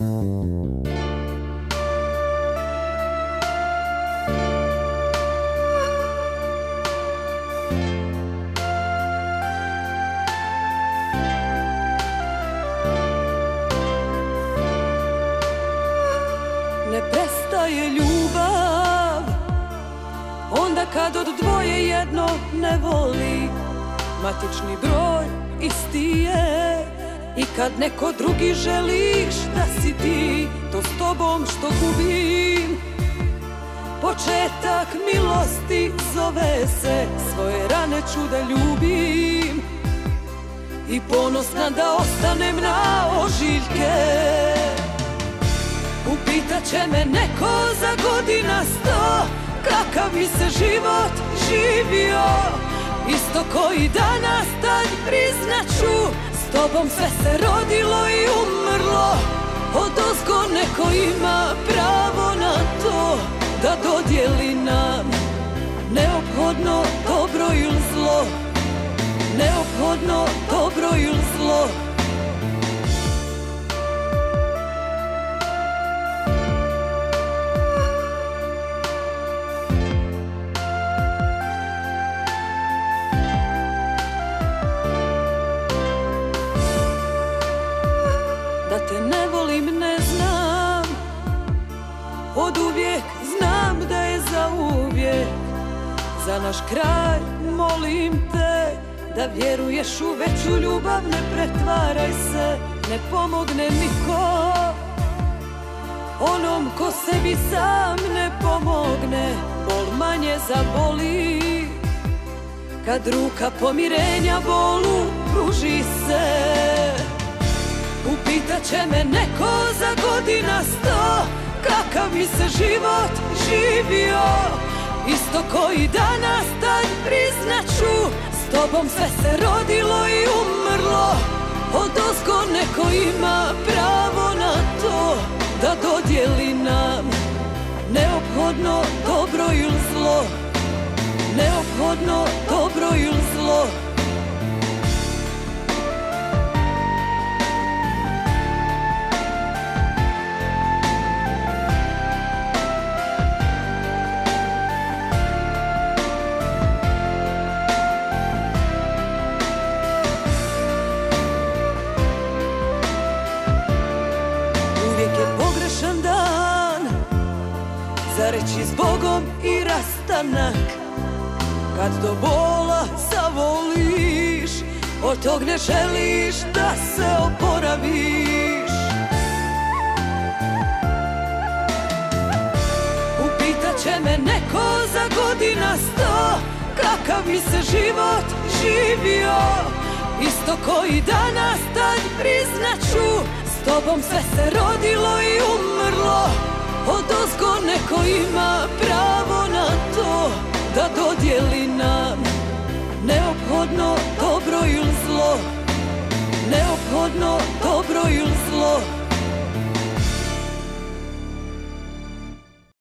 Ne prestaje ljubav Onda kad od dvoje jedno ne voli Matični broj isti kad neko drugi želiš da si ti? To s tobom što gubim. Početak milosti zove se Svoje rane ću da ljubim. I ponosna da ostanem na ožiljke. Upitat će me neko za godina sto Kakav mi se život živio. Isto koji danas tad priznaću Tobom sve se rodilo i umrlo. Od ozgo neko ima pravo na to Da dodijeli nam Neophodno dobro ili zlo. Neophodno dobro ili zlo uvijek znam da je za uvijek. Za naš kraj molim te Da vjeruješ u veću ljubav Ne pretvaraj se Ne pomogne niko. Onom ko sebi sam ne pomogne Bol manje zaboli. Kad ruka pomirenja bolu pruži se. Upitat će me neko za godina sto Kakav mi se život živio? Isto koji danas tad priznaću S tobom sve se rodilo i umrlo. Od ozgo neko reći s Bogom i rastanak. Kad do bola zavoliš Od tog ne želiš da se oporaviš. Upitat će me neko za godina sto Kakav mi se život živio. Isto koji danas tad priznaću S tobom sve se rodilo i umrlo Od ozgo neko ima pravo na to Da dodijeli nam Neophodno dobro ili zlo. Neophodno dobro ili zlo